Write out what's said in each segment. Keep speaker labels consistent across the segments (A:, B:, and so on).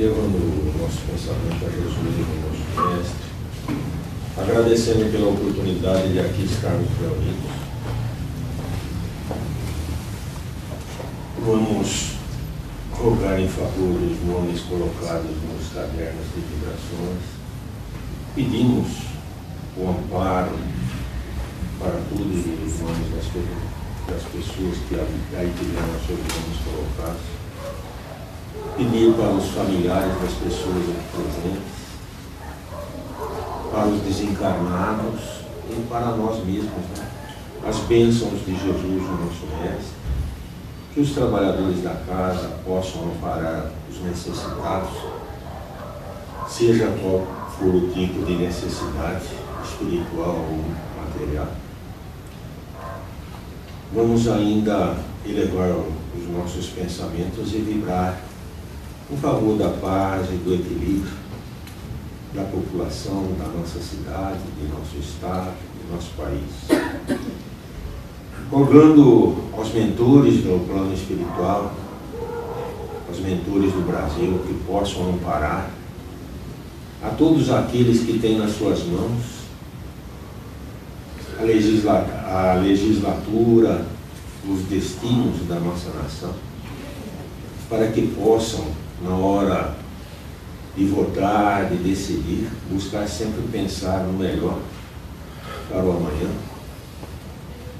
A: levando o nosso pensamento a Jesus, o nosso Mestre, agradecendo pela oportunidade de aqui estarmos reunidos. Vamos rogar em favor dos nomes colocados nos cadernos de vibrações. Pedimos o amparo para todos os nomes das, das pessoas que aí tiveram seus nomes colocados pedir para os familiares das pessoas aqui presentes, para os desencarnados e para nós mesmos, né? as bênçãos de Jesus, o nosso Mestre, que os trabalhadores da casa possam amparar os necessitados, seja qual for o tipo de necessidade espiritual ou material. Vamos ainda elevar os nossos pensamentos e vibrar em favor da paz e do equilíbrio da população, da nossa cidade, de nosso estado, de nosso país. Rogando aos mentores do plano espiritual, aos mentores do Brasil que possam amparar a todos aqueles que têm nas suas mãos a, legisla a legislatura, os destinos da nossa nação, para que possam na hora de votar, de decidir, buscar sempre pensar no melhor para o amanhã.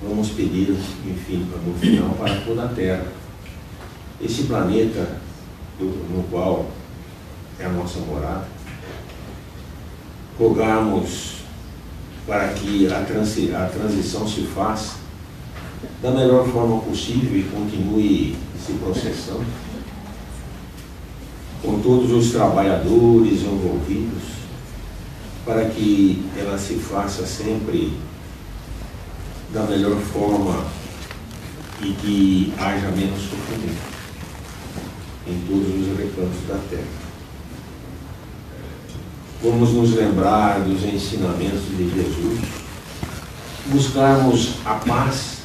A: Vamos pedir, enfim, no final, para toda a Terra. Esse planeta no qual é a nossa morada, rogarmos para que a, transi a transição se faça da melhor forma possível e continue se processando com todos os trabalhadores envolvidos, para que ela se faça sempre da melhor forma e que haja menos sofrimento em todos os recantos da terra. Vamos nos lembrar dos ensinamentos de Jesus, buscarmos a paz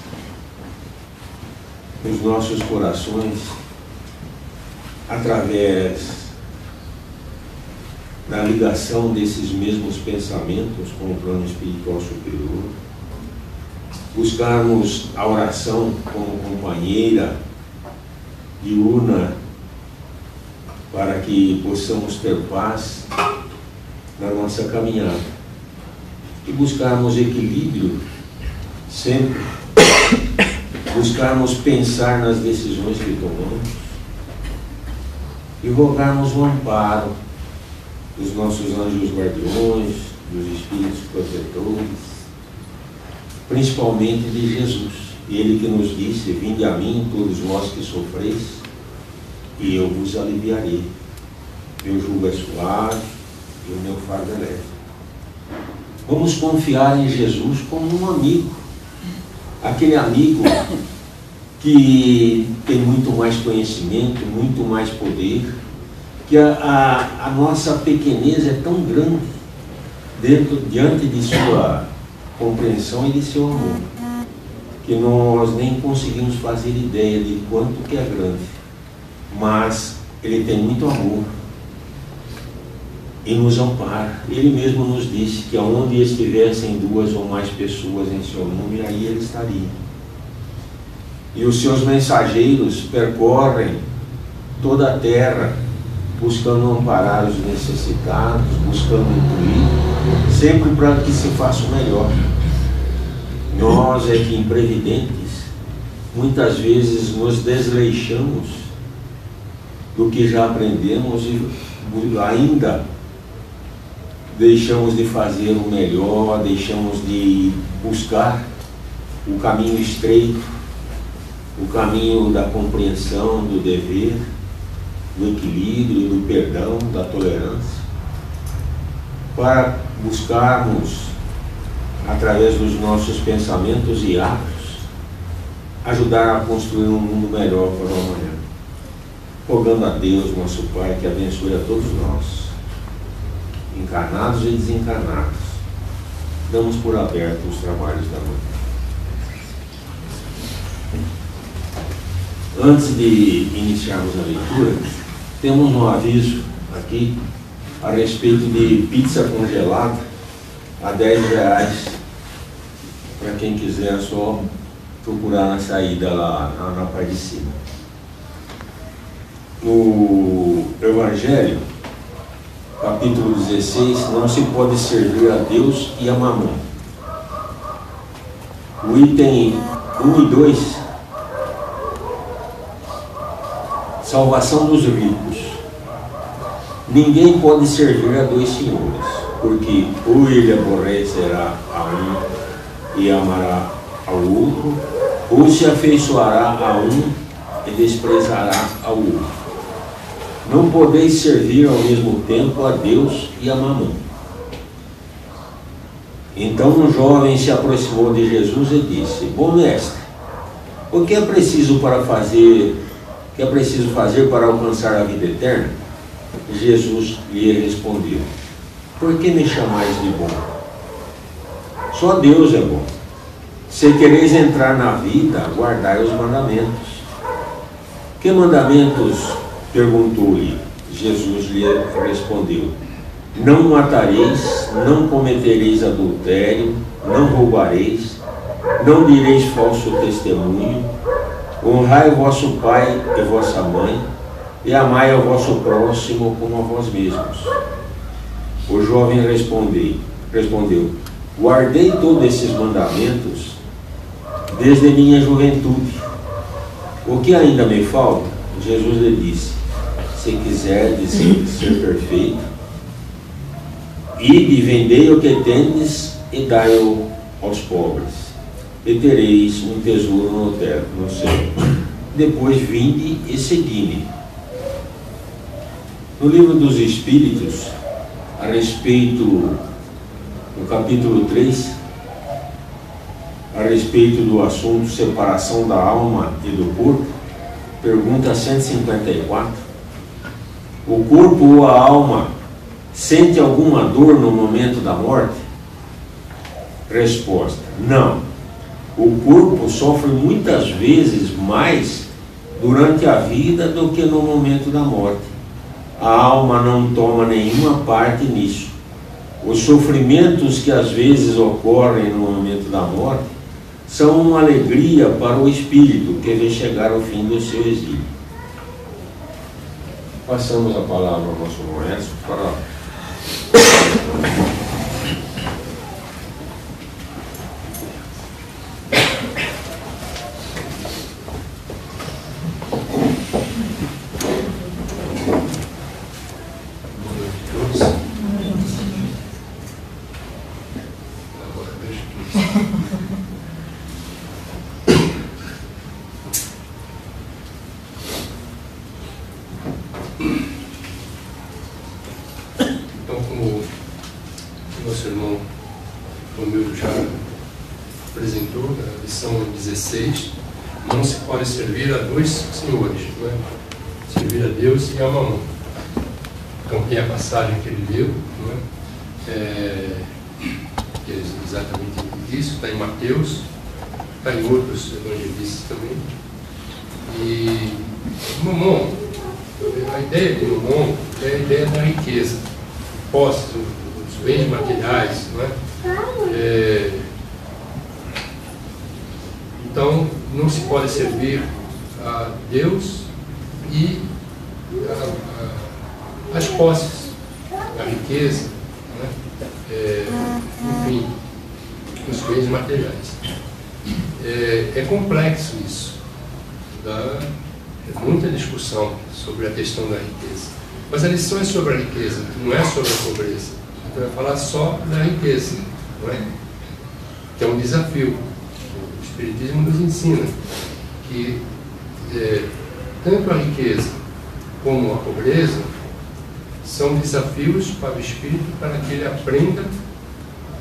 A: nos nossos corações através da ligação desses mesmos pensamentos com o plano espiritual superior, buscarmos a oração como companheira diurna para que possamos ter paz na nossa caminhada. E buscarmos equilíbrio sempre, buscarmos pensar nas decisões que tomamos e rogarmos o amparo dos nossos anjos guardiões, dos espíritos protetores, principalmente de Jesus. Ele que nos disse: Vinde a mim, todos vós que sofreis, e eu vos aliviarei. Meu jugo é suave e o meu fardo é leve. Vamos confiar em Jesus como um amigo, aquele amigo que tem muito mais conhecimento, muito mais poder, que a, a, a nossa pequenez é tão grande dentro, diante de sua compreensão e de seu amor, que nós nem conseguimos fazer ideia de quanto que é grande. Mas ele tem muito amor e nos ampara. Ele mesmo nos disse que aonde estivessem duas ou mais pessoas em seu nome, aí ele estaria e os seus mensageiros percorrem toda a terra buscando amparar os necessitados, buscando incluir, sempre para que se faça o melhor. Nós é que imprevidentes, muitas vezes nos desleixamos do que já aprendemos e ainda deixamos de fazer o melhor, deixamos de buscar o caminho estreito o caminho da compreensão, do dever, do equilíbrio, do perdão, da tolerância, para buscarmos, através dos nossos pensamentos e atos, ajudar a construir um mundo melhor para o amanhã. Rogando a Deus, nosso Pai, que abençoe a todos nós, encarnados e desencarnados. Damos por aberto os trabalhos da noite. Antes de iniciarmos a leitura, temos um aviso aqui a respeito de pizza congelada a 10 reais para quem quiser só procurar na saída lá na, na parte de cima. No Evangelho, capítulo 16, não se pode servir a Deus e a mamão. O item 1 e 2, salvação dos ricos. Ninguém pode servir a dois senhores, porque ou ele aborrecerá a um e amará ao outro, ou se afeiçoará a um e desprezará ao outro. Não podeis servir ao mesmo tempo a Deus e a mamão. Então um jovem se aproximou de Jesus e disse: Bom mestre, o que é preciso para fazer? Que é preciso fazer para alcançar a vida eterna? Jesus lhe respondeu: Por que me chamais de bom? Só Deus é bom. Se quereis entrar na vida, guardai os mandamentos. Que mandamentos? perguntou-lhe. Jesus lhe respondeu: Não matareis, não cometereis adultério, não roubareis, não direis falso testemunho, honrai vosso pai e vossa mãe, e amai ao vosso próximo como a vós mesmos. O jovem respondeu, respondeu Guardei todos esses mandamentos desde minha juventude. O que ainda me falta? Jesus lhe disse: Se quiserdes ser perfeito, ide e vendei o que tendes e dai-o aos pobres, e tereis um tesouro no, no céu. Depois vinde e segui-me. No livro dos Espíritos, a respeito, no capítulo 3, a respeito do assunto separação da alma e do corpo, pergunta 154. O corpo ou a alma sente alguma dor no momento da morte? Resposta: Não. O corpo sofre muitas vezes mais durante a vida do que no momento da morte a alma não toma nenhuma parte nisso. Os sofrimentos que às vezes ocorrem no momento da morte são uma alegria para o espírito que vê chegar ao fim do seu exílio. Passamos a palavra ao nosso maestro para
B: passagem que ele leu, é? É, que é exatamente isso, está em Mateus, está em outros evangelistas também. E Momon, a ideia de Momon é a ideia da riqueza, posses, os bens materiais, não é? é? Então, não se a Deus e as posses a riqueza, né? é, enfim, os bens materiais. É, é complexo isso. Dá muita discussão sobre a questão da riqueza. Mas a lição é sobre a riqueza, não é sobre a pobreza. Então vai falar só da riqueza, não é? Que é um desafio. O Espiritismo nos ensina que é, tanto a riqueza como a pobreza são desafios para o espírito para que ele aprenda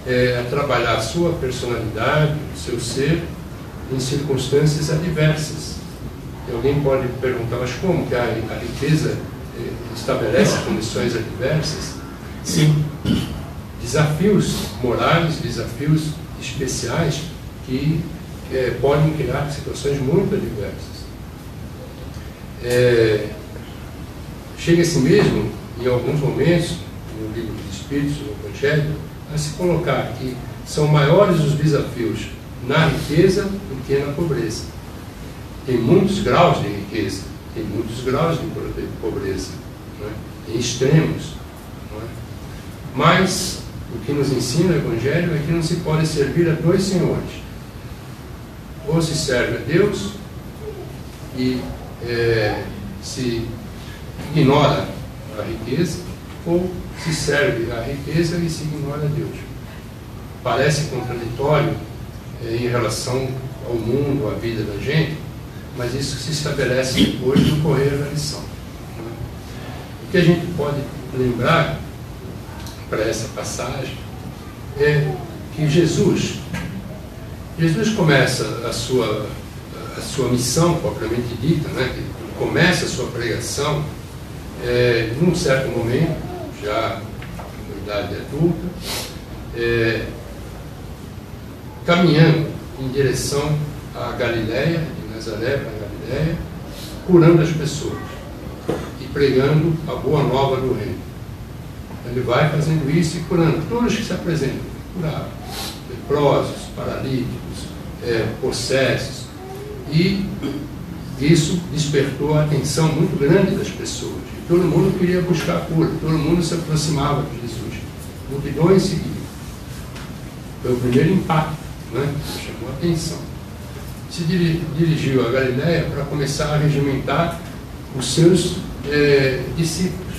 B: é, a trabalhar a sua personalidade, o seu ser, em circunstâncias adversas. E alguém pode perguntar, mas como que a, a riqueza é, estabelece condições adversas? Sim, desafios morais, desafios especiais que é, podem criar situações muito adversas. É, Chega-se mesmo em alguns momentos, no livro dos Espíritos, no Evangelho, a se colocar que são maiores os desafios na riqueza do que na pobreza. Tem muitos graus de riqueza, tem muitos graus de pobreza, é? em extremos. É? Mas o que nos ensina o Evangelho é que não se pode servir a dois senhores. Ou se serve a Deus e é, se ignora a riqueza, ou se serve a riqueza e se ignora a Deus. Parece contraditório é, em relação ao mundo, à vida da gente, mas isso se estabelece depois no correr da lição. Né? O que a gente pode lembrar para essa passagem é que Jesus, Jesus começa a sua, a sua missão propriamente dita, né? começa a sua pregação é, num certo momento, já na idade adulta, é, caminhando em direção à Galiléia, de Nazaré para Galiléia, curando as pessoas e pregando a boa nova do reino. Ele vai fazendo isso e curando todos que se apresentam, curados, leprosos, paralíticos, é, possessos. E isso despertou a atenção muito grande das pessoas. Todo mundo queria buscar cura, todo mundo se aproximava de Jesus. Multidões seguiam. Foi o primeiro impacto, né? chamou a atenção. Se dirigiu a Galiléia para começar a regimentar os seus é, discípulos.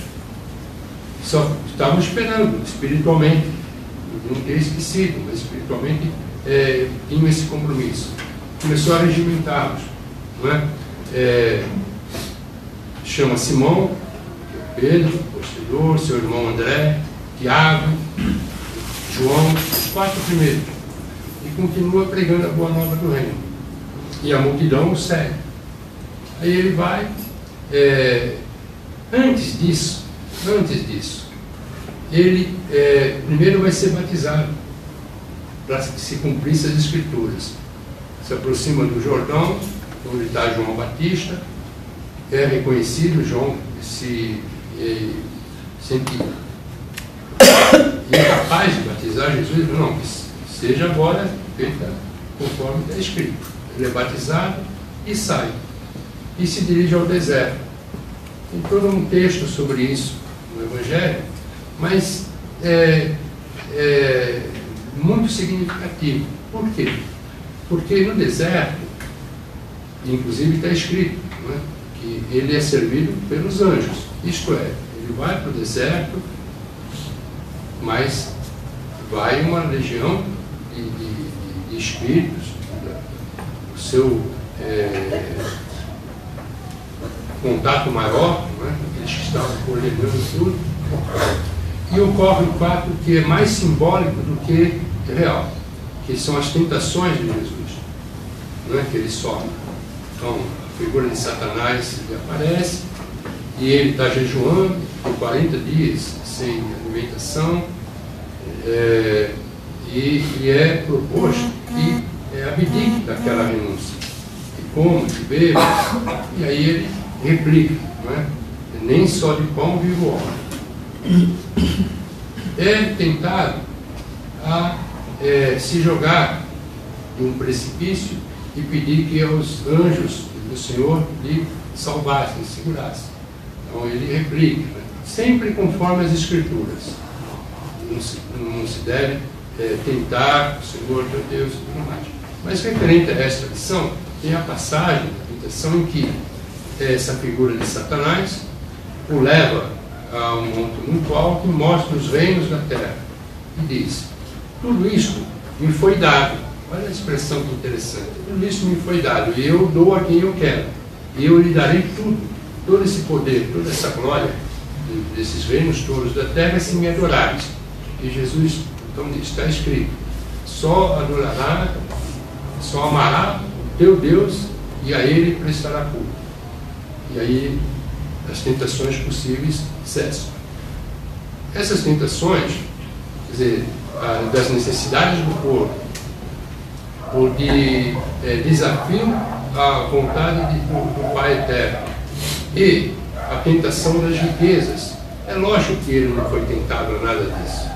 B: Só estavam esperando espiritualmente, não ter esquecido, mas espiritualmente é, tinham esse compromisso. Começou a regimentá-los. É? é, chama Simão, Pedro, posterior, seu irmão André, Tiago, João, os quatro primeiros. E continua pregando a boa nova do reino. E a multidão o segue. Aí ele vai. É, antes disso, antes disso, ele é, primeiro vai ser batizado para que se cumprisse as escrituras. Se aproxima do Jordão, onde está João Batista, é reconhecido, João se é, sente incapaz de batizar Jesus, não, seja agora feita conforme está escrito. Ele é batizado e sai, e se dirige ao deserto. Tem todo um texto sobre isso no Evangelho, mas é, é muito significativo. Por quê? Porque no deserto inclusive está escrito é? que ele é servido pelos anjos. Isto é, ele vai para o deserto, mas vai uma legião de, de, de espíritos, o seu é, contato maior, é? aqueles que estavam coordenando tudo. E ocorre o fato que é mais simbólico do que real, que são as tentações de Jesus, não é que ele sofre. Então, a figura de Satanás aparece e ele está jejuando por 40 dias sem alimentação é, e, e, é proposto que é, abdique daquela renúncia. Que coma, que beba, e aí ele replica, não é? nem só de pão vive o homem. É tentado a é, se jogar de um precipício e pedir que os anjos do Senhor lhe salvassem, segurassem. Então ele replica, né? sempre conforme as Escrituras. Não se, não se deve é, tentar o Senhor, teu Deus e tudo mais. Mas referente a esta lição, tem a passagem da tentação em que essa figura de Satanás o leva a um monte muito alto e mostra os reinos da terra. E diz: Tudo isto me foi dado Olha a expressão que interessante. Tudo isso me foi dado e eu dou a quem eu quero. E eu lhe darei tudo, todo esse poder, toda essa glória desses reinos todos da terra se me adorares. E Jesus, então, está escrito: só adorará, só amará o teu Deus e a ele prestará culto. E aí as tentações possíveis cessam. Essas tentações, quer dizer, das necessidades do corpo, de é, desafio à vontade de, do, do, Pai Eterno. E a tentação das riquezas, É lógico que ele não foi tentado a nada disso.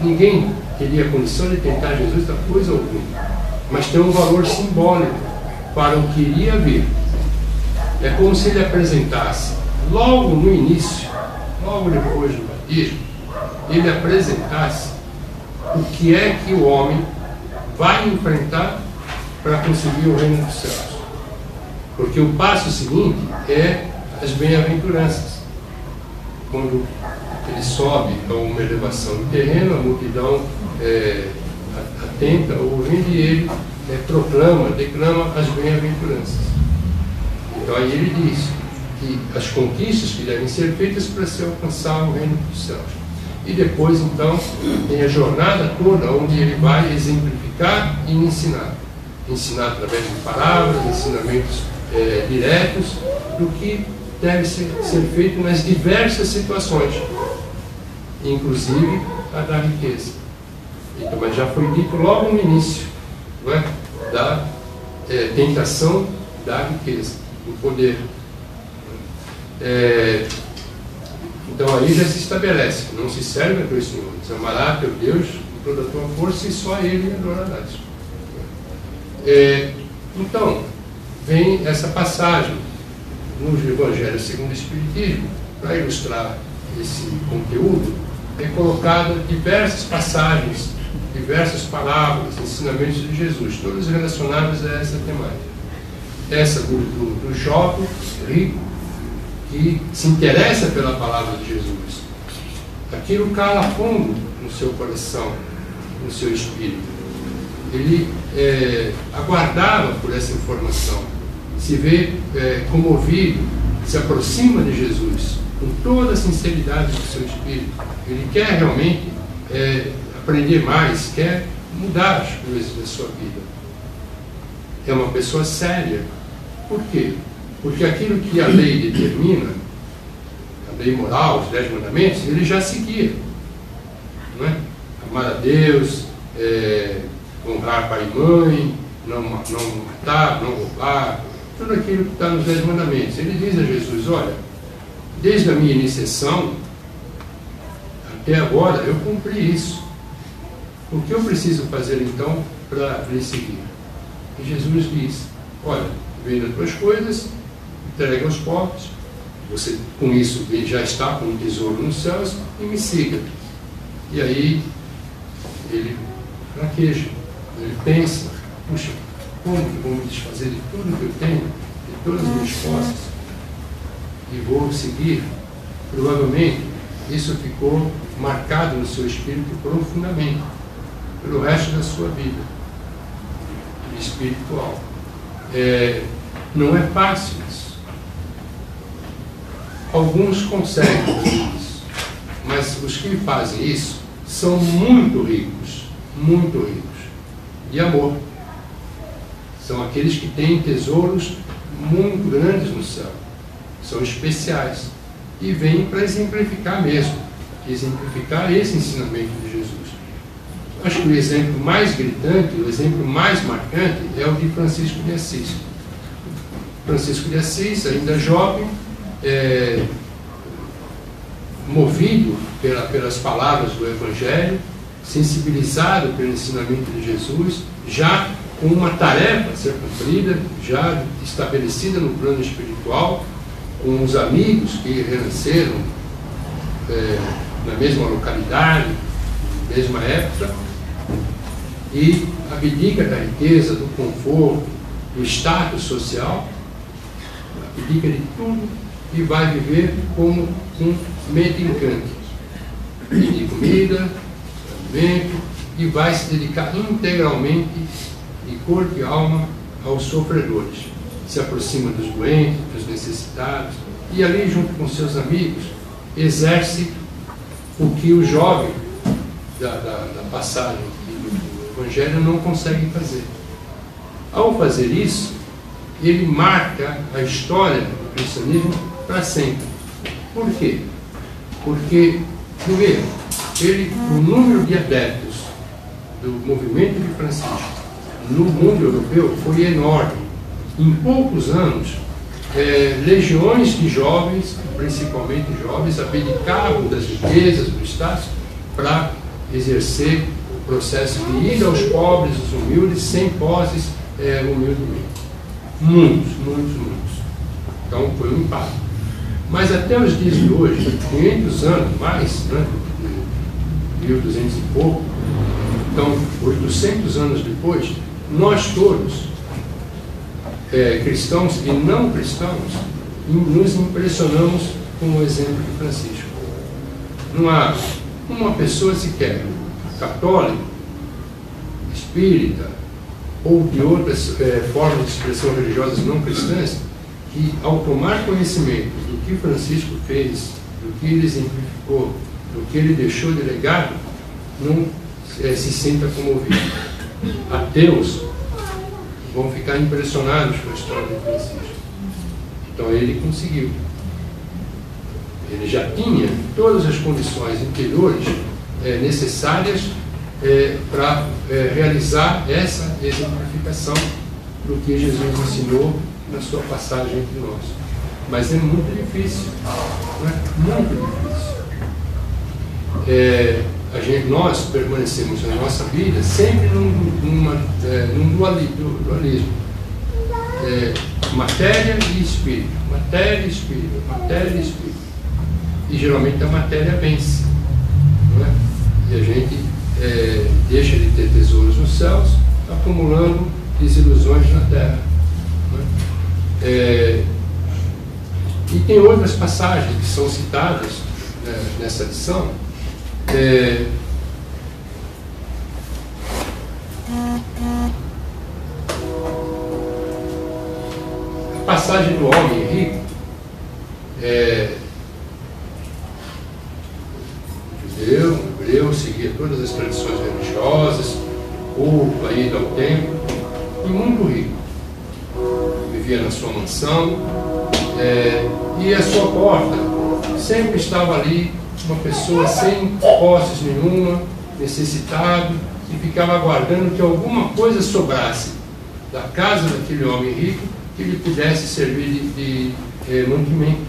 B: Ninguém teria condição de tentar Jesus da coisa alguma. Mas tem um valor simbólico para o que iria vir. É como se ele apresentasse, logo no início, logo depois do batismo, ele apresentasse o que é que o homem vai enfrentar para conseguir o reino dos céus. Porque o passo seguinte é as bem-aventuranças. Quando ele sobe a uma elevação do terreno, a multidão é, atenta, ouvindo, e ele é, proclama, declama as bem-aventuranças. Então aí ele diz que as conquistas que devem ser feitas para se alcançar o reino dos céus. E depois, então, tem a jornada toda onde ele vai exemplificar e ensinar. Ensinar através de palavras, ensinamentos é, diretos, do que deve ser, ser feito nas diversas situações, inclusive a da riqueza. Então, mas já foi dito logo no início é? da é, tentação da riqueza, do poder. É, então aí já se estabelece não se serve a dois senhores, amará teu Deus com toda a tua força e só Ele adorarás. É, então, vem essa passagem no Evangelho segundo o Espiritismo, para ilustrar esse conteúdo, é colocado diversas passagens, diversas palavras, ensinamentos de Jesus, todas relacionadas a essa temática. Essa do, do, do jovem rico que se interessa pela palavra de Jesus. Aquilo cala fundo no seu coração, no seu espírito. Ele é, aguardava por essa informação, se vê é, comovido, se aproxima de Jesus com toda a sinceridade do seu espírito. Ele quer realmente é, aprender mais, quer mudar as coisas da sua vida. É uma pessoa séria. Por quê? Porque aquilo que a lei determina, a lei moral, os dez mandamentos, ele já seguia. Não é? Amar a Deus, é, honrar pai e mãe, não, não matar, não roubar, tudo aquilo que está nos dez mandamentos. Ele diz a Jesus, olha, desde a minha iniciação até agora eu cumpri isso. O que eu preciso fazer então para lhe seguir? E Jesus diz, olha, venda as tuas coisas, entregue aos pobres, você com isso já está com um tesouro nos céus e me siga. E aí ele fraqueja, ele pensa, puxa, como que vou me desfazer de tudo que eu tenho, de todas as minhas posses, e vou seguir? Provavelmente isso ficou marcado no seu espírito profundamente, pelo resto da sua vida espiritual. É, não é fácil. Alguns conseguem fazer isso, mas os que fazem isso são muito ricos, muito ricos, de amor são aqueles que têm tesouros muito grandes no céu. São especiais. E vêm para exemplificar mesmo. Exemplificar esse ensinamento de Jesus. Acho que o exemplo mais gritante, o exemplo mais marcante é o de Francisco de Assis. Francisco de Assis, ainda jovem, é, movido pela, pelas palavras do Evangelho, sensibilizado pelo ensinamento de Jesus, já com uma tarefa a ser cumprida, já estabelecida no plano espiritual, com os amigos que renasceram é, na mesma localidade, na mesma época, e abdica da riqueza, do conforto, do status social, abdica de tudo e vai viver como um mendicante. Pedir comida, alimento, e vai se dedicar integralmente de corpo e alma aos sofredores. Se aproxima dos doentes, dos necessitados, e ali, junto com seus amigos, exerce o que o jovem da, da, da passagem do Evangelho não consegue fazer. Ao fazer isso, ele marca a história do cristianismo para sempre. Por quê? Porque, primeiro, ele, o número de adeptos do movimento de Francisco no mundo europeu foi enorme. Em poucos anos, é, legiões de jovens, principalmente jovens, abdicavam das riquezas, do status, para exercer o processo de ir aos pobres, os humildes, sem posses, é, humildemente. Muitos, muitos, muitos. Então foi um impacto. Mas até os dias de hoje, 500 anos mais, né, 1200 e pouco, então 800 anos depois, nós todos, é, cristãos e não cristãos, nos impressionamos com o exemplo de Francisco. Não há uma pessoa sequer, católico, espírita, ou de outras é, formas de expressão religiosas não cristãs, que ao tomar conhecimento que Francisco fez, do que ele exemplificou, do que ele deixou de legado, não é, se sinta comovido. Ateus vão ficar impressionados com a história de Francisco. Então ele conseguiu. Ele já tinha todas as condições interiores é, necessárias é, para é, realizar essa exemplificação do que Jesus ensinou na sua passagem entre nós. Mas é muito difícil, né? muito difícil. É, a gente, nós permanecemos na nossa vida sempre num, numa, é, num dualismo. É, matéria e espírito, matéria e espírito, matéria e espírito. E geralmente a matéria vence. É? E a gente é, deixa de ter tesouros nos céus, acumulando desilusões na terra. E tem outras passagens que são citadas né, nessa lição. É, a passagem do homem rico é, judeu, hebreu, seguia todas as tradições religiosas, culto, a ida ao templo, e muito rico. Vivia na sua mansão, é, e a sua porta sempre estava ali uma pessoa sem posses nenhuma, necessitado, e ficava aguardando que alguma coisa sobrasse da casa daquele homem rico que lhe pudesse servir de, de, de eh, mantimento,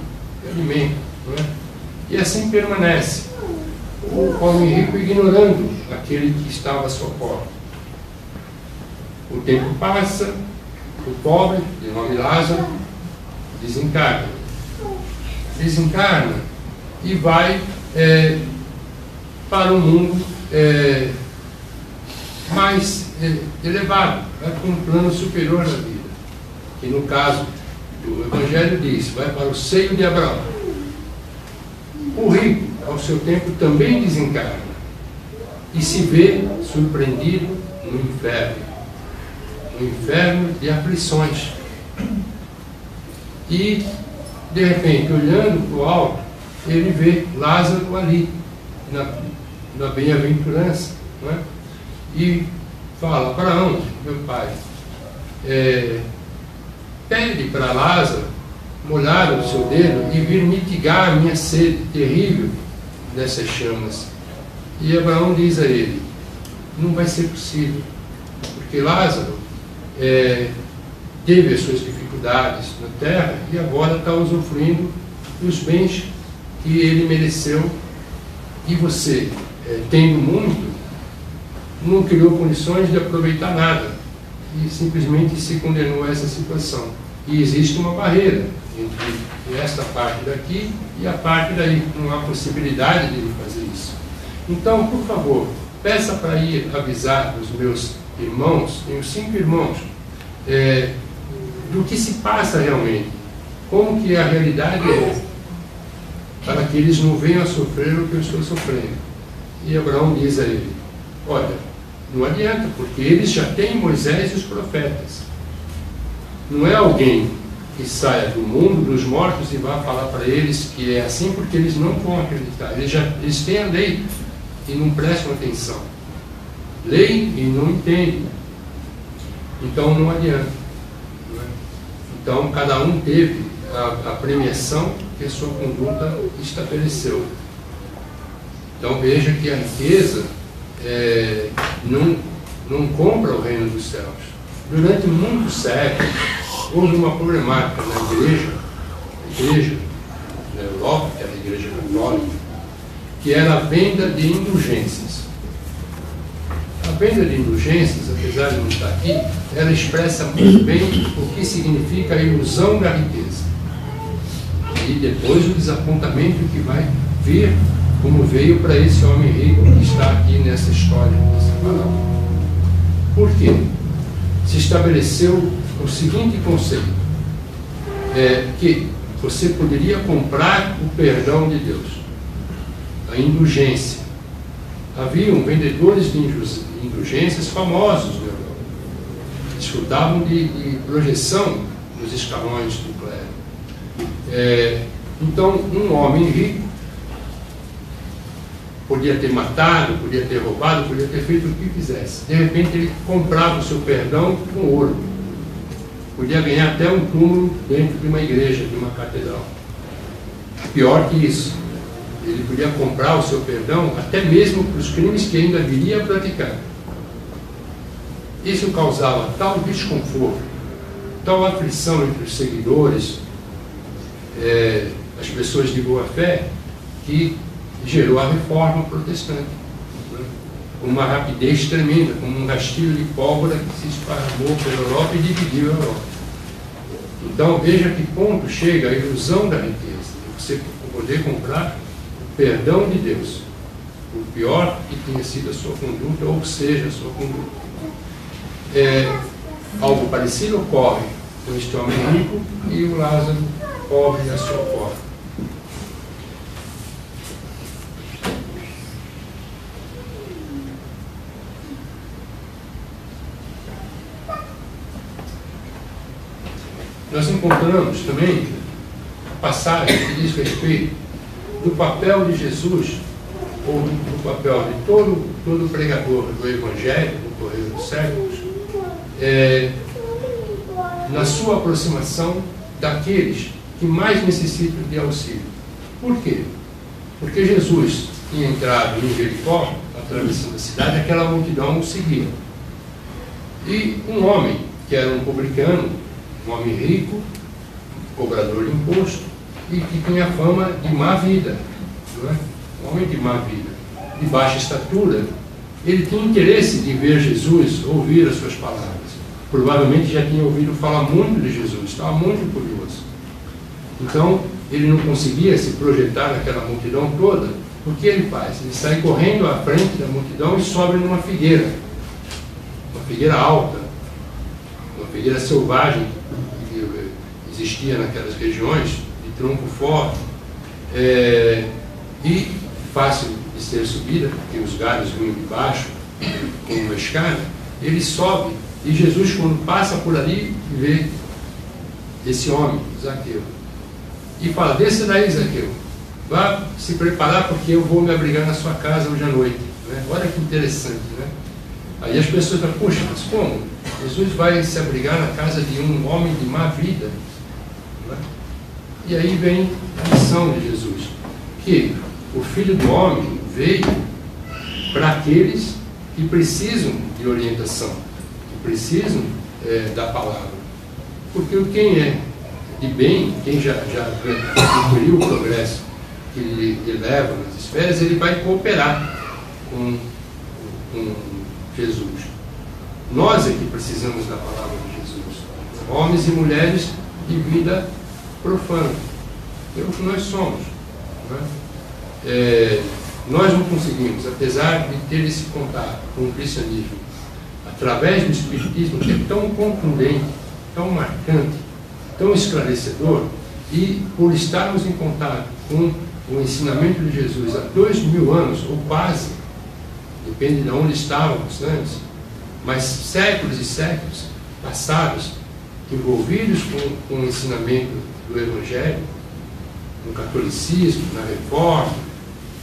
B: de alimento. É? E assim permanece o homem rico ignorando aquele que estava à sua porta. O tempo passa, o pobre, de nome Lázaro, desencarna. Desencarna e vai é, para um mundo é, mais é, elevado, vai para um plano superior da vida. Que no caso do Evangelho diz, vai para o seio de Abraão. O rico, ao seu tempo, também desencarna e se vê surpreendido no inferno, no inferno de aflições. E, de repente, olhando para o alto, ele vê Lázaro ali, na, na bem-aventurança, é? e fala, Abraão, meu pai, é, pede para Lázaro molhar o seu dedo e vir mitigar a minha sede terrível dessas chamas. E Abraão diz a ele, não vai ser possível, porque Lázaro é, teve as suas dificuldades na terra e agora está usufruindo dos bens que ele mereceu e você, é, tendo muito, não criou condições de aproveitar nada e simplesmente se condenou a essa situação. E existe uma barreira entre esta parte daqui e a parte daí. Não há possibilidade de ele fazer isso. Então, por favor, peça para ir avisar os meus irmãos, tenho cinco irmãos, é, do que se passa realmente, como que a realidade é para que eles não venham a sofrer o que eu estou sofrendo. E Abraão diz a ele: Olha, não adianta, porque eles já têm Moisés e os profetas. Não é alguém que saia do mundo dos mortos e vá falar para eles que é assim, porque eles não vão acreditar. Eles, já, eles têm a lei e não prestam atenção. Lei e não entendem. Então não adianta. Então cada um teve a, a premiação que a sua conduta estabeleceu. Então veja que a riqueza é, não, não compra o reino dos céus. Durante muitos séculos, houve uma problemática na igreja, na igreja na Europa, que era a igreja católica, que era a venda de indulgências. Venda de indulgências, apesar de não estar aqui, ela expressa muito bem o que significa a ilusão da riqueza. E depois o desapontamento que vai vir, como veio para esse homem rico que está aqui nessa história, nessa palavra. Por quê? Se estabeleceu o seguinte conceito, é, que você poderia comprar o perdão de Deus, a indulgência. Haviam vendedores de indulgências famosos na Europa. Desfrutavam de, de projeção nos escalões do clero. É, então, um homem rico podia ter matado, podia ter roubado, podia ter feito o que quisesse. De repente, ele comprava o seu perdão com ouro podia ganhar até um túmulo dentro de uma igreja, de uma catedral. Pior que isso, ele podia comprar o seu perdão até mesmo para os crimes que ainda viria a praticar. Isso causava tal desconforto, tal aflição entre os seguidores, é, as pessoas de boa fé, que gerou a reforma protestante. Né? Com uma rapidez tremenda, como um rastilho de pólvora que se esparramou pela Europa e dividiu a Europa. Então veja que ponto chega a ilusão da riqueza, você poder comprar perdão de Deus, por pior que tenha sido a sua conduta, ou seja, a sua conduta. É, algo parecido ocorre com este homem rico e o Lázaro pobre a sua porta. nós encontramos também a passagem que diz respeito do papel de Jesus, ou do papel de todo, todo pregador do Evangelho, no correr dos séculos, é, na sua aproximação daqueles que mais necessitam de auxílio. Por quê? Porque Jesus tinha entrado em Jericó, atravessando a cidade, aquela multidão o seguia. E um homem, que era um publicano, um homem rico, cobrador de imposto, e que tinha fama de má vida. Não é? Um homem de má vida, de baixa estatura. Ele tinha interesse de ver Jesus, ouvir as suas palavras. Provavelmente já tinha ouvido falar muito de Jesus, estava muito curioso. Então, ele não conseguia se projetar naquela multidão toda. O que ele faz? Ele sai correndo à frente da multidão e sobe numa figueira. Uma figueira alta, uma figueira selvagem existia naquelas regiões, tronco forte, é, e fácil de ser subida, porque os galhos vinham de baixo, com uma escada, ele sobe, e Jesus, quando passa por ali, vê esse homem, Zaqueu, e fala, desça daí, Zaqueu, vá se preparar porque eu vou me abrigar na sua casa hoje à noite. Né? Olha que interessante, né? Aí as pessoas falam, poxa, mas como? Jesus vai se abrigar na casa de um homem de má vida, e aí vem a missão de Jesus, que o Filho do Homem veio para aqueles que precisam de orientação, que precisam é, da palavra. Porque quem é de bem, quem já, já o progresso que ele, ele leva nas esferas, ele vai cooperar com, com Jesus. Nós é que precisamos da palavra de Jesus. Homens e mulheres de vida profano. É o que nós somos. Né? É, nós não conseguimos, apesar de ter esse contato com o cristianismo, através do Espiritismo, que é tão contundente, tão marcante, tão esclarecedor, e por estarmos em contato com o ensinamento de Jesus há dois mil anos, ou quase, depende de onde estávamos antes, mas séculos e séculos passados, envolvidos com, com o ensinamento do Evangelho, no catolicismo, na reforma,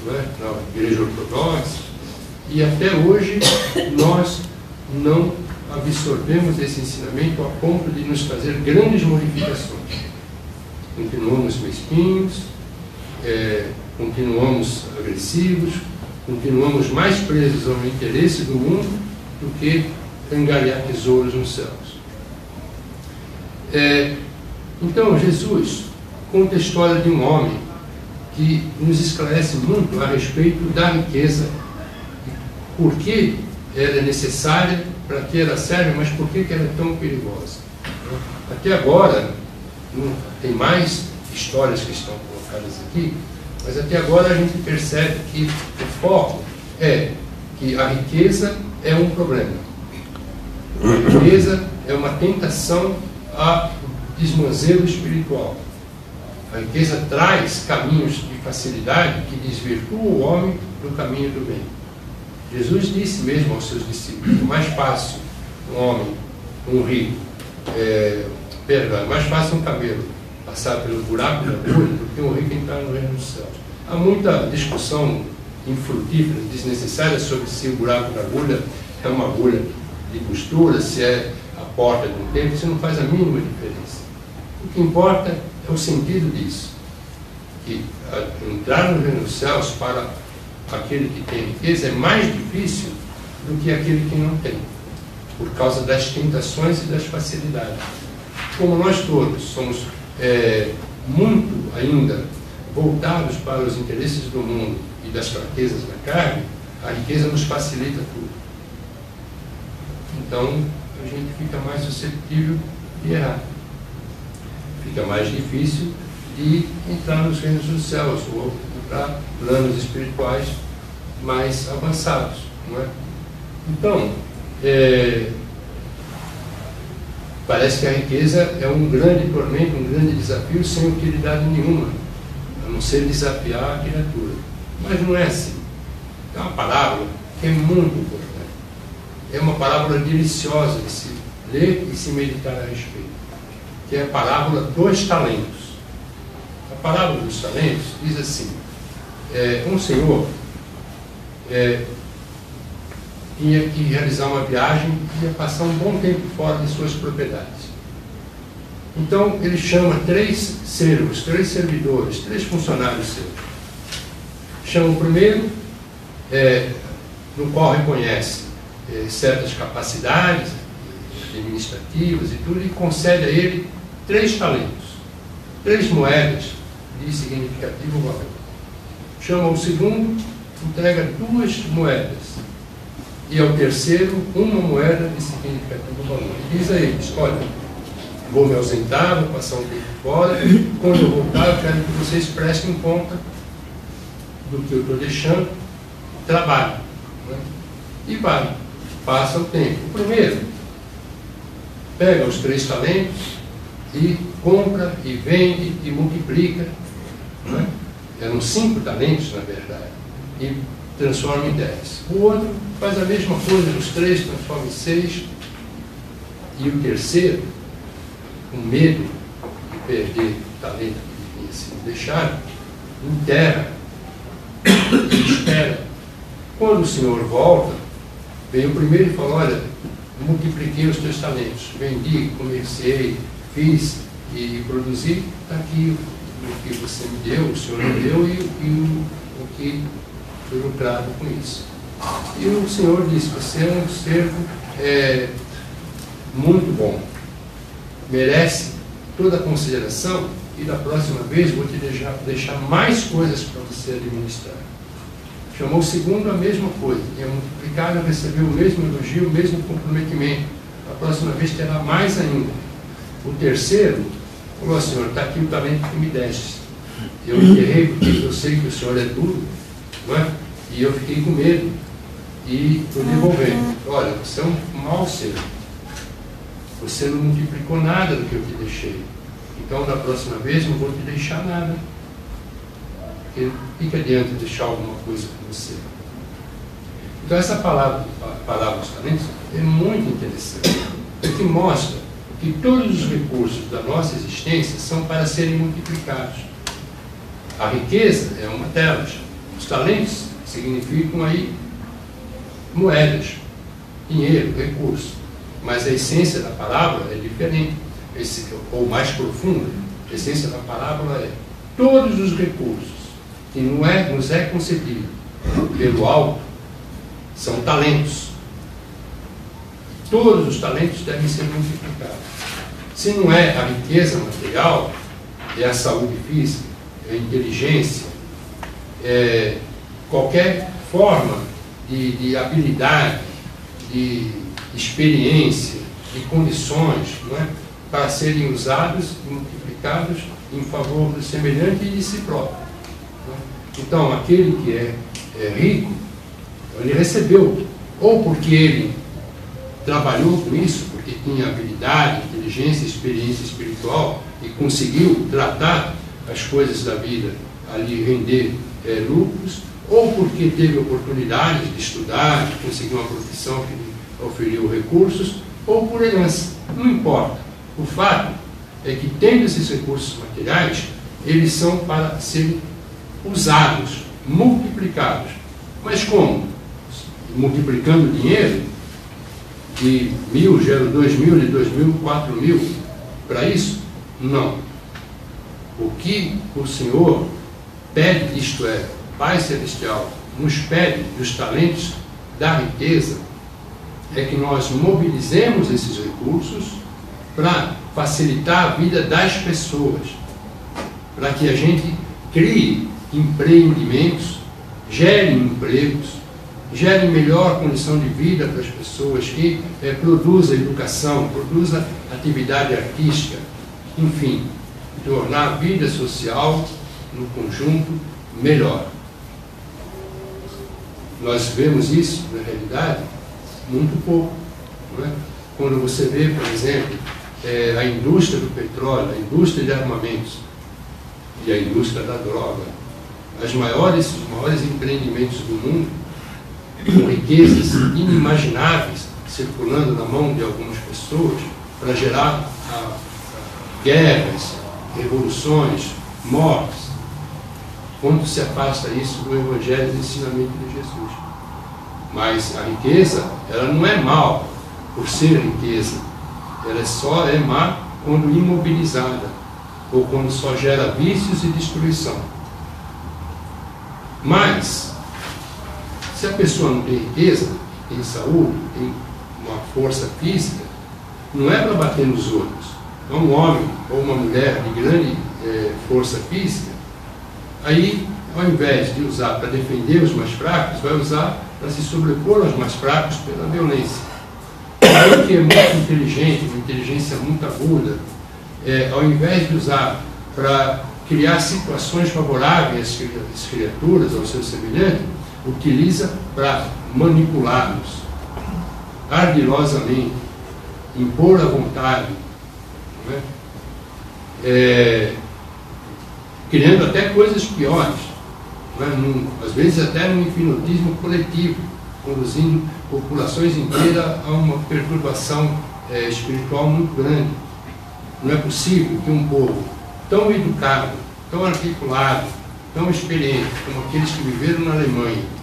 B: é? na igreja ortodoxa, e até hoje nós não absorvemos esse ensinamento a ponto de nos fazer grandes modificações. Continuamos mesquinhos, é, continuamos agressivos, continuamos mais presos ao interesse do mundo do que angariar tesouros nos céus. É, então, Jesus conta a história de um homem que nos esclarece muito a respeito da riqueza, por que era necessária, para que era séria, mas por que era tão perigosa. Até agora, tem mais histórias que estão colocadas aqui, mas até agora a gente percebe que o foco é que a riqueza é um problema. A riqueza é uma tentação a desmanzelo espiritual. A riqueza traz caminhos de facilidade que desvirtuam o homem do caminho do bem. Jesus disse mesmo aos seus discípulos: é mais fácil um homem, um rico, é, perdão, é mais fácil um camelo passar pelo buraco da agulha do que um rico entrar no reino dos céus. Há muita discussão infrutífera, desnecessária sobre se o buraco da agulha é uma agulha de costura, se é a porta um templo, isso não faz a mínima diferença. O que importa é o sentido disso. Que entrar no reino dos céus para aquele que tem riqueza é mais difícil do que aquele que não tem, por causa das tentações e das facilidades. Como nós todos somos é, muito ainda voltados para os interesses do mundo e das fraquezas da carne, a riqueza nos facilita tudo. Então, a gente fica mais suscetível de errar. Fica mais difícil de entrar nos reinos dos céus ou para planos espirituais mais avançados. Não é? Então, é, parece que a riqueza é um grande tormento, um grande desafio sem utilidade nenhuma, a não ser desafiar a criatura. Mas não é assim. É uma parábola que é muito importante. É uma parábola deliciosa de se ler e se meditar a respeito, que é a parábola dos talentos. A parábola dos talentos diz assim: é, um senhor é, tinha que realizar uma viagem e ia passar um bom tempo fora de suas propriedades. Então ele chama três servos, três servidores, três funcionários seus. Chama o primeiro, é, no qual reconhece é, certas capacidades administrativas e tudo, e concede a ele três talentos, três moedas de significativo valor. Chama o segundo, entrega duas moedas. E ao terceiro, uma moeda de significativo valor. E diz a eles, olha, vou me ausentar, vou passar um tempo fora, quando eu voltar eu quero que vocês prestem conta do que eu estou deixando, trabalho. Né? E vai, passa o tempo. O primeiro, pega os três talentos e compra e vende e multiplica. Né? Eram cinco talentos, na verdade e transforma em 10. O outro faz a mesma coisa, os três transforma em 6. E o terceiro, com medo de perder o talento que tinha sido deixado, enterra e espera. Quando o Senhor volta, vem o primeiro e fala, olha, multipliquei os teus talentos, vendi, comerciei, fiz e produzi, está aqui o que você me deu, o Senhor me deu e, e o, o que fui lucrado com isso. E o Senhor disse, você é um servo é, muito bom, merece toda a consideração e da próxima vez vou te deixar, deixar mais coisas para você administrar. Chamou o segundo a mesma coisa, tinha multiplicado, recebeu o mesmo elogio, o mesmo comprometimento. A próxima vez terá mais ainda. O terceiro falou, Senhor, está aqui o talento que me deste. Eu enterrei porque eu sei que o Senhor é duro, não é? E eu fiquei com medo. E estou devolvendo. Olha, você é um mau ser. Você não multiplicou nada do que eu te deixei. Então, da próxima vez, não vou te deixar nada. Porque fica adianta deixar alguma coisa com você. Então, essa palavra, palavra dos talentos, é muito interessante. Porque mostra que todos os recursos da nossa existência são para serem multiplicados. A riqueza é uma delas. Os talentos significam aí moedas, dinheiro, recurso. Mas a essência da palavra é diferente, ou mais profunda. A essência da palavra é todos os recursos que não é, nos é concedido pelo alto são talentos. Todos os talentos devem ser multiplicados. Se não é a riqueza material, é a saúde física, é a inteligência, é qualquer forma de, de habilidade, de experiência, de condições não é? para serem usados e multiplicados em favor do semelhante e de si próprio. É? Então, aquele que é, é rico, ele recebeu, ou porque ele trabalhou com isso, porque tinha habilidade, inteligência, experiência espiritual e conseguiu tratar as coisas da vida ali render é, lucros, ou porque teve oportunidade de estudar, de conseguir uma profissão que lhe oferiu recursos, ou por herança. Não importa. O fato é que, tendo esses recursos materiais, eles são para serem usados, multiplicados. Mas como? Multiplicando dinheiro, de mil gera dois mil, de dois mil, quatro mil. Para isso? Não. O que o Senhor pede, isto é, Pai Celestial, nos pede dos talentos da riqueza, é que nós mobilizemos esses recursos para facilitar a vida das pessoas, para que a gente crie empreendimentos, gere empregos, gere melhor condição de vida para as pessoas, que é, produza educação, produza atividade artística, enfim, tornar a vida social no conjunto melhor. Nós vemos isso, na realidade, muito pouco. É? Quando você vê, por exemplo, é, a indústria do petróleo, a indústria de armamentos e a indústria da droga, as maiores, os maiores empreendimentos do mundo, com riquezas inimagináveis circulando na mão de algumas pessoas para gerar guerras, revoluções, mortes. Quanto se afasta isso do Evangelho e do ensinamento de Jesus? Mas a riqueza, ela não é mal por ser riqueza. Ela só é má quando imobilizada ou quando só gera vícios e destruição. Mas, se a pessoa não tem riqueza, tem saúde, tem força física, não é para bater nos outros. É um homem ou uma mulher de grande é, força física, aí, ao invés de usar para defender os mais fracos, vai usar para se sobrepor aos mais fracos pela violência. Alguém que é muito inteligente, uma inteligência muito aguda, é, ao invés de usar para criar situações favoráveis às criaturas, ao seu semelhante, utiliza para manipulá-los ardilosamente, impor a vontade, é? É, criando até coisas piores né, num, às vezes até no infinitismo coletivo, conduzindo populações inteiras a uma perturbação é, espiritual muito grande. Não é possível que um povo tão educado, tão articulado, tão experiente como aqueles que viveram na Alemanha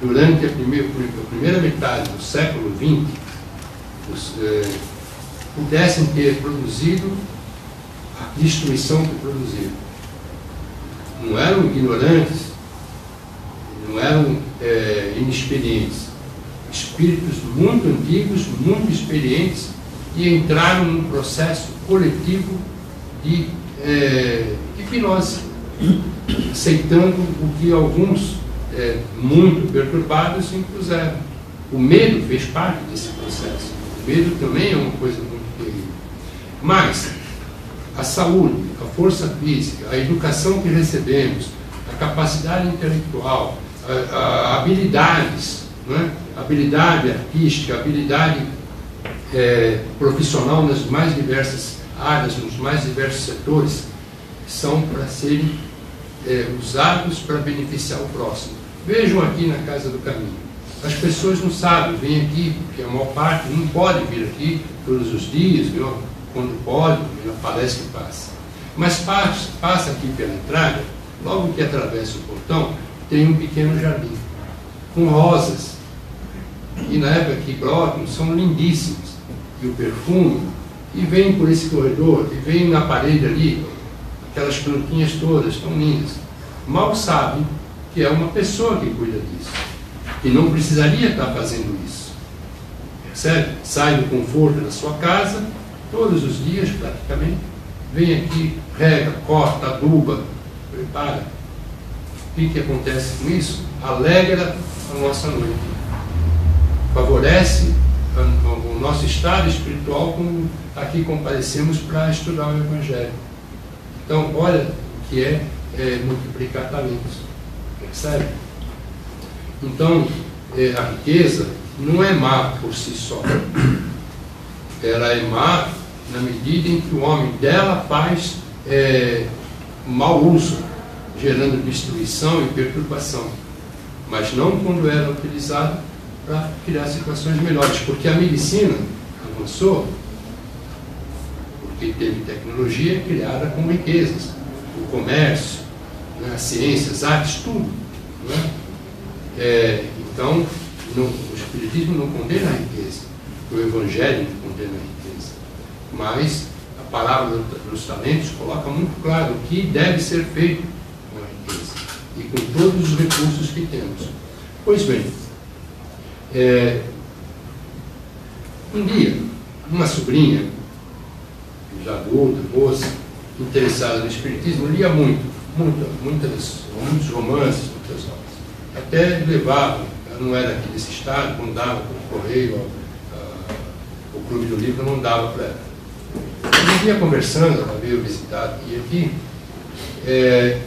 B: durante a primeira, a primeira metade do século XX os, é, pudessem ter produzido a destruição que produziram não eram ignorantes, não eram é, inexperientes. Espíritos muito antigos, muito experientes, e entraram num processo coletivo de é, hipnose, aceitando o que alguns, é, muito perturbados, impuseram. O medo fez parte desse processo. O medo também é uma coisa muito terrível. Mas a saúde, a força física, a educação que recebemos, a capacidade intelectual, a, a habilidades, é? habilidade artística, habilidade é, profissional nas mais diversas áreas, nos mais diversos setores, são para serem é, usados para beneficiar o próximo. Vejam aqui na Casa do Caminho. As pessoas não sabem, vêm aqui, porque a maior parte não pode vir aqui todos os dias, viu? quando pode, ela parece que passa. Mas passa, passa aqui pela entrada, logo que atravessa o portão, tem um pequeno jardim, com rosas, e na época que brotam são lindíssimas. E o perfume, e vem por esse corredor, e vem na parede ali, aquelas plantinhas todas tão lindas. Mal sabem que é uma pessoa que cuida disso, que não precisaria estar fazendo isso. Percebe? Sai do conforto da sua casa todos os dias praticamente, vem aqui, rega, corta, aduba, prepara. O que, que acontece com isso? Alegra a nossa noite. Favorece o nosso estado espiritual como aqui comparecemos para estudar o Evangelho. Então, olha o que é, é multiplicar talentos. Percebe? Então, é, a riqueza não é má por si só. Ela é má na medida em que o homem dela faz é, mau uso, gerando destruição e perturbação. Mas não quando ela é utilizada para criar situações melhores, porque a medicina avançou, porque teve tecnologia criada com riquezas, o comércio, né, as ciências, as artes, tudo. Né? É, então, o Espiritismo não condena a riqueza, o Evangelho não condena a riqueza, mas a palavra dos talentos coloca muito claro o que deve ser feito com a riqueza e com todos os recursos que temos. Pois bem, é, um dia, uma sobrinha, já adulta, moça, interessada no Espiritismo, lia muito, muita, muitas, muitos romances, muitas obras. Até levava não era aqui desse estado, quando dava para o correio, a, o clube do livro não dava para ela. Um dia conversando, ela veio visitar aqui, aqui é,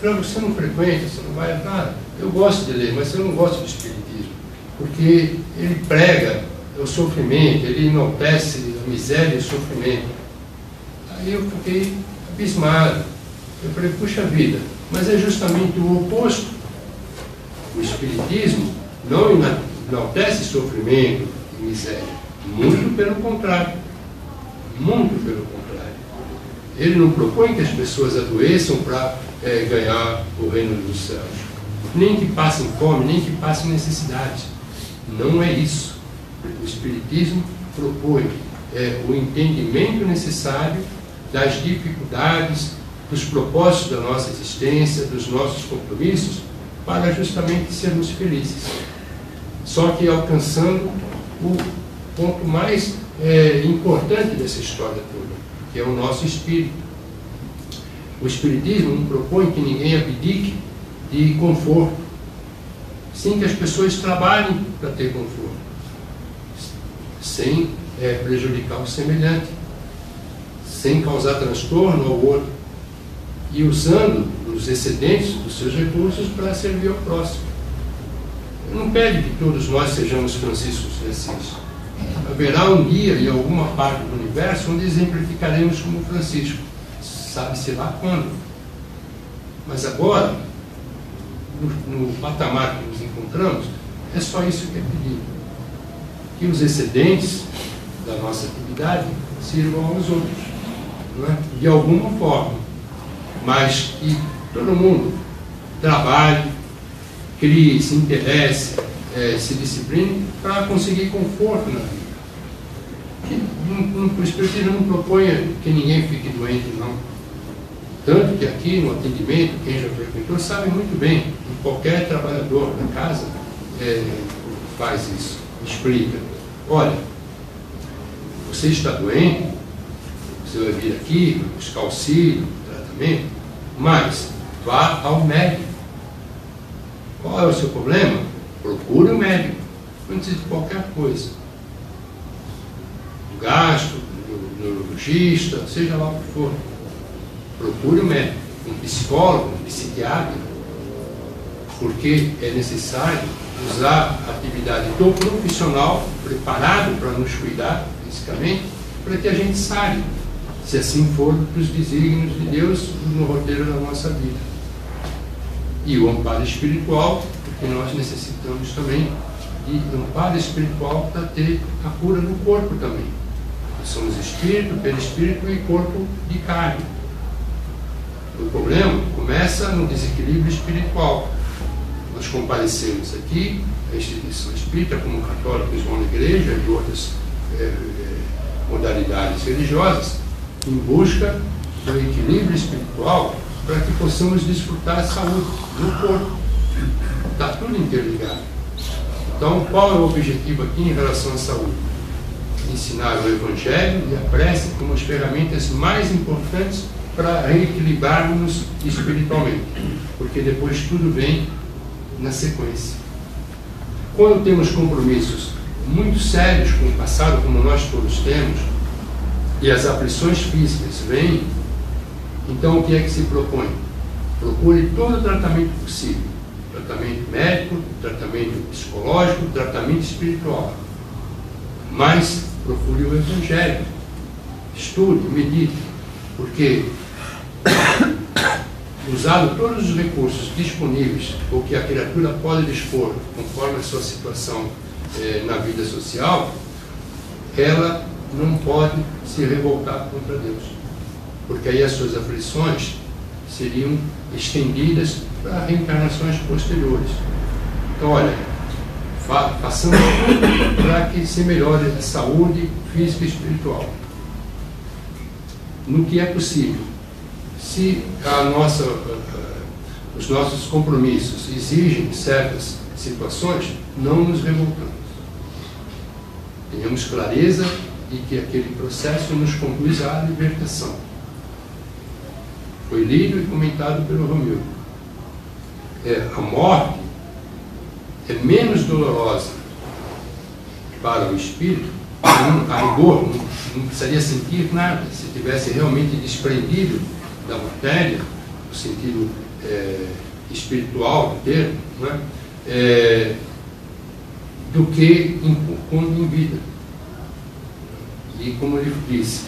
B: falou, você não frequenta, você não vai nada. Eu gosto de ler, mas eu não gosto do espiritismo, porque ele prega o sofrimento, ele enaltece a miséria e o sofrimento. Aí eu fiquei abismado. Eu falei, puxa vida, mas é justamente o oposto o Espiritismo não enaltece sofrimento e miséria. Muito pelo contrário. Muito pelo contrário. Ele não propõe que as pessoas adoeçam para é, ganhar o reino dos céus. Nem que passem fome, nem que passem necessidade. Não é isso. O Espiritismo propõe é, o entendimento necessário das dificuldades, dos propósitos da nossa existência, dos nossos compromissos, para justamente sermos felizes. Só que alcançando o ponto mais é, importante dessa história toda, que é o nosso espírito. O Espiritismo não propõe que ninguém abdique de conforto. Sim, que as pessoas trabalhem para ter conforto, sem é, prejudicar o semelhante, sem causar transtorno ao outro, e usando os excedentes dos seus recursos para servir ao próximo. Não pede que todos nós sejamos Franciscos Assis. Haverá um dia em alguma parte do universo onde exemplificaremos como Francisco. Sabe-se lá quando. Mas agora, no, no patamar que nos encontramos, é só isso que é pedido. Que os excedentes da nossa atividade sirvam aos outros. É? De alguma forma. Mas que todo mundo trabalhe, crie, se interesse, é, se discipline para conseguir conforto na vida. o Espiritismo não propõe que ninguém fique doente, não. Tanto que aqui no atendimento, quem já frequentou sabe muito bem, que qualquer trabalhador da casa é, faz isso, explica. Olha, você está doente, você vai vir aqui, buscar auxílio, tratamento, mas Vá ao médico. Qual é o seu problema? Procure o médico. Antes de qualquer coisa. Do gasto, do neurologista, seja lá o que for. Procure o médico. Um psicólogo, um psiquiatra. Porque é necessário usar a atividade do profissional preparado para nos cuidar fisicamente, para que a gente saiba, se assim for, dos desígnios de Deus no roteiro da nossa vida e o amparo espiritual, porque nós necessitamos também de amparo espiritual para ter a cura do corpo também. Nós somos espírito, perispírito e corpo de carne. O problema começa no desequilíbrio espiritual. Nós comparecemos aqui, a instituição espírita, como católicos vão na igreja e outras é, é, modalidades religiosas, em busca do equilíbrio espiritual para que possamos desfrutar a saúde no corpo. Está tudo interligado. Então, qual é o objetivo aqui em relação à saúde? ensinar o Evangelho e a prece como as ferramentas mais importantes para reequilibrarmos espiritualmente, porque depois tudo vem na sequência. Quando temos compromissos muito sérios com o passado, como nós todos temos, e as aflições físicas vêm, então o que é que se propõe? Procure todo o tratamento possível. Tratamento médico, tratamento psicológico, tratamento espiritual. Mas procure o Evangelho. Estude, medite. Porque usado todos os recursos disponíveis ou que a criatura pode dispor conforme a sua situação eh, na vida social, ela não pode se revoltar contra Deus. Porque aí as suas aflições seriam estendidas para reencarnações posteriores. Então, olha, fa façamos para que se melhore a saúde física e espiritual. No que é possível. Se a nossa, os nossos compromissos exigem certas situações, não nos revoltamos. Tenhamos clareza de que aquele processo nos conduz à libertação. Foi lido e comentado pelo Romeu. É, a morte é menos dolorosa para o espírito, a rigor, não, não precisaria sentir nada se tivesse realmente desprendido da matéria, no sentido é, espiritual do termo, né? é, do que quando em vida. E como ele disse,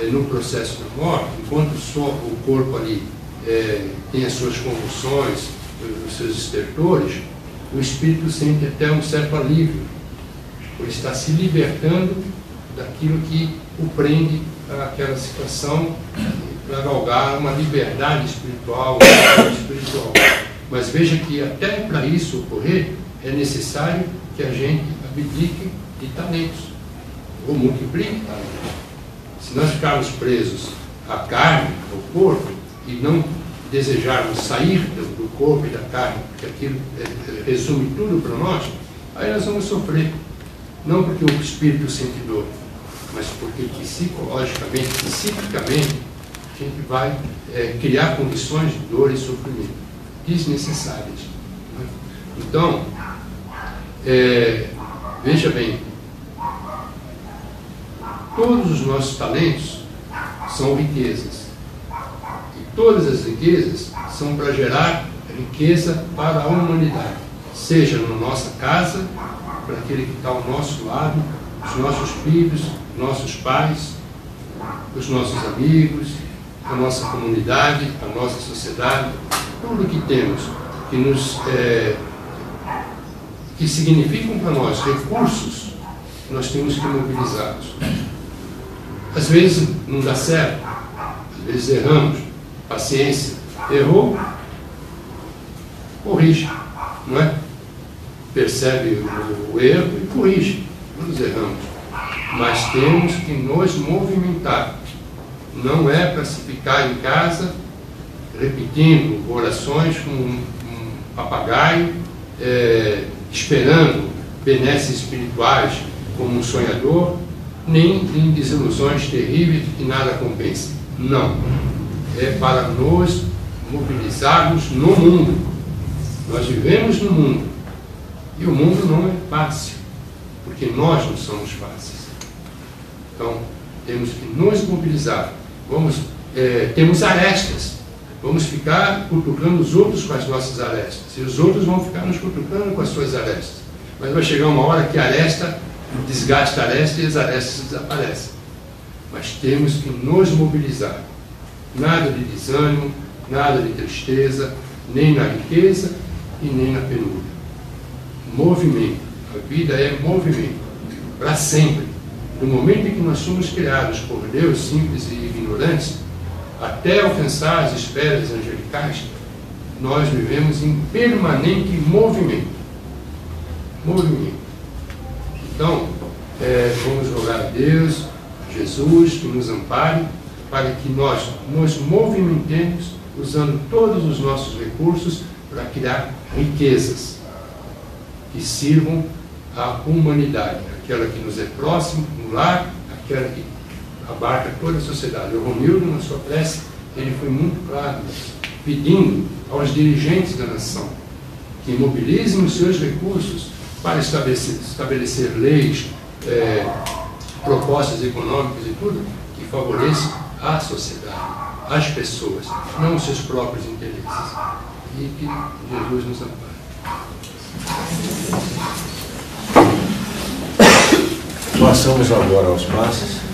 B: é, no processo da morte, enquanto só o corpo ali é, tem as suas convulsões, os seus estertores, o espírito sente até um certo alívio, por estar se libertando daquilo que o prende àquela situação para galgar uma liberdade espiritual, uma espiritual. Mas veja que até para isso ocorrer é necessário que a gente abdique de talentos ou talentos. Se nós ficarmos presos à carne, ao corpo, e não desejarmos sair do corpo e da carne, porque aquilo é, é, resume tudo para nós, aí nós vamos sofrer. Não porque o espírito sente dor, mas porque psicologicamente, psiquicamente, a gente vai é, criar condições de dor e sofrimento desnecessárias. Né? Então, é, veja bem, todos os nossos talentos são riquezas. E todas as riquezas são para gerar riqueza para a humanidade, seja na nossa casa, para aquele que está ao nosso lado, os nossos filhos, nossos pais, os nossos amigos, a nossa comunidade, a nossa sociedade, tudo que temos que nos é, que significam para nós recursos, nós temos que mobilizá-los. Às vezes não dá certo, às vezes erramos, paciência, errou, corrige, não é? Percebe o, erro e corrige, nos erramos. Mas temos que nos movimentar. Não é para se ficar em casa repetindo orações como um, um papagaio, é, esperando benesses espirituais como um sonhador, nem em desilusões terríveis que nada compensa. Não. É para nos mobilizarmos no mundo. Nós vivemos no mundo. E o mundo não é fácil, porque nós não somos fáceis. Então, temos que nos mobilizar. Vamos, é, temos arestas. Vamos ficar cutucando os outros com as nossas arestas. E os outros vão ficar nos cutucando com as suas arestas. Mas vai chegar uma hora que a aresta desgaste a aresta e as arestas desaparecem. Mas temos que nos mobilizar. Nada de desânimo, nada de tristeza, nem na riqueza e nem na penúria. Movimento. A vida é movimento. Para sempre. Do momento em que nós somos criados por Deus, simples e ignorantes, até alcançar as esferas angelicais, nós vivemos em permanente movimento. Movimento. Então, é, vamos rogar a Deus, Jesus, que nos ampare, para que nós nos movimentemos usando todos os nossos recursos para criar riquezas que sirvam à humanidade, aquela que nos é próxima, no lar, aquela que abarca toda a sociedade. O Romildo, na sua prece, ele foi muito claro pedindo aos dirigentes da nação que mobilizem os seus recursos para estabelecer, estabelecer leis, é, propostas econômicas e tudo, que favoreçam a sociedade, as pessoas, não os seus próprios interesses. E que Jesus nos ampare.
A: Passamos agora aos passes.